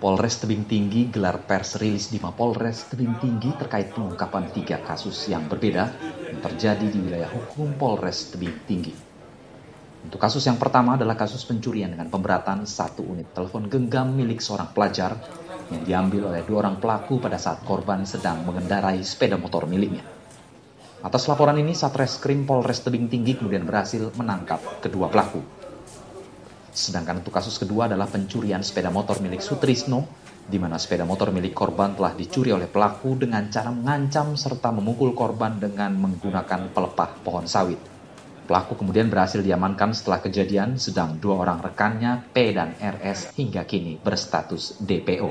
Polres Tebing Tinggi gelar pers rilis di Mapolres Tebing Tinggi terkait pengungkapan tiga kasus yang berbeda yang terjadi di wilayah hukum Polres Tebing Tinggi. Untuk kasus yang pertama adalah kasus pencurian dengan pemberatan satu unit telepon genggam milik seorang pelajar yang diambil oleh dua orang pelaku pada saat korban sedang mengendarai sepeda motor miliknya. Atas laporan ini, Satreskrim Polres Tebing Tinggi kemudian berhasil menangkap kedua pelaku. Sedangkan untuk kasus kedua adalah pencurian sepeda motor milik Sutrisno, di mana sepeda motor milik korban telah dicuri oleh pelaku dengan cara mengancam serta memukul korban dengan menggunakan pelepah pohon sawit. Pelaku kemudian berhasil diamankan setelah kejadian, sedang dua orang rekannya, P dan RS, hingga kini berstatus DPO.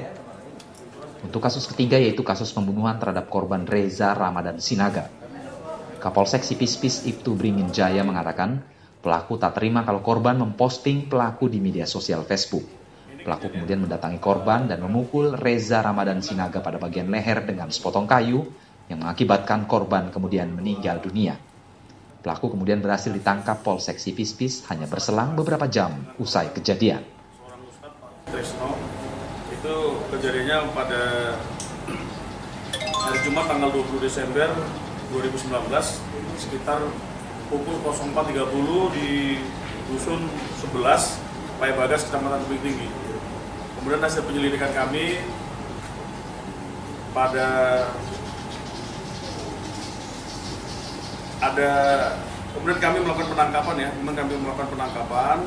Untuk kasus ketiga yaitu kasus pembunuhan terhadap korban Reza Ramadan Sinaga. Kapolsek Sipispis Ibtu Bringin Jaya mengatakan, Pelaku tak terima kalau korban memposting pelaku di media sosial Facebook. Pelaku kemudian mendatangi korban dan memukul Reza Ramadan Sinaga pada bagian leher dengan sepotong kayu yang mengakibatkan korban kemudian meninggal dunia. Pelaku kemudian berhasil ditangkap Polsek Sipispis hanya berselang beberapa jam usai kejadian. Tresno itu kejadiannya pada hari Jumat tanggal 20 Desember 2019 sekitar pukul 04.30 di Dusun 11, Pai Bagas, Kecamatan Tebing Tinggi. Kemudian hasil penyelidikan kami pada ada kemudian kami melakukan penangkapan ya, kemudian kami melakukan penangkapan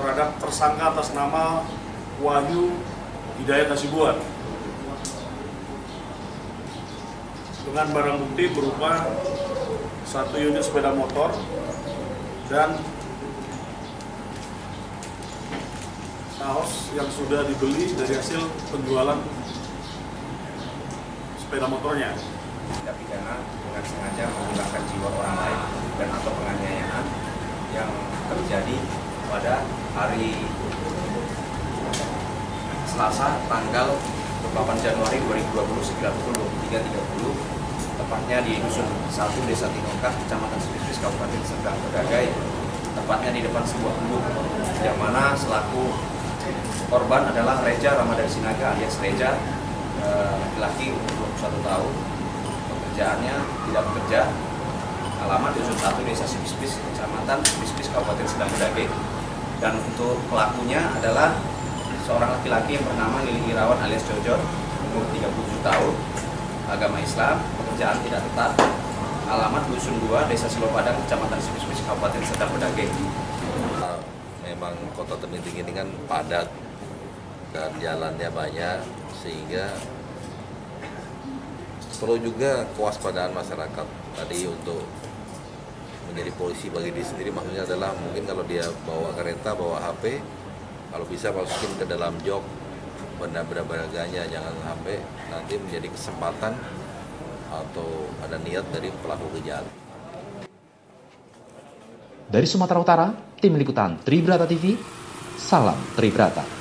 terhadap tersangka atas nama Wahyu Hidayat Nasibuan dengan barang bukti berupa satu unit sepeda motor dan kaos yang sudah dibeli dari hasil penjualan sepeda motornya. Tindak pidana dengan sengaja menghilangkan jiwa orang lain dan atau penganiayaan yang terjadi pada hari Selasa tanggal 8 Januari 2020 sekitar pukul 23.30 tepatnya di Dusun 1 Desa Tinongkah, Kecamatan Sibis, Kabupaten Serdang Bedagai, tepatnya di depan sebuah embung, yang mana selaku korban adalah Reja Ramadan Sinaga alias Reja, eh, laki-laki umur 21 tahun, pekerjaannya tidak bekerja, alamat Dusun 1 Desa Sibis, Kecamatan Sibis, Kabupaten Serdang Bedagai. Dan untuk pelakunya adalah seorang laki-laki yang bernama Lili Irawan alias Jojo, umur 37 tahun, agama Islam, pekerjaan tidak tetap, alamat Dusun 2, Desa Silopadang, Kecamatan Sibis, Kabupaten Sedang Bedage. Memang kota Tebing Tinggi ini kan padat dan jalannya banyak sehingga perlu juga kewaspadaan masyarakat tadi untuk menjadi polisi bagi diri sendiri maksudnya adalah mungkin kalau dia bawa kereta bawa HP kalau bisa masukin ke dalam jok benda-benda berharganya jangan sampai nanti menjadi kesempatan atau ada niat dari pelaku kejahatan. Dari Sumatera Utara, tim liputan Tribrata TV, salam Tribrata.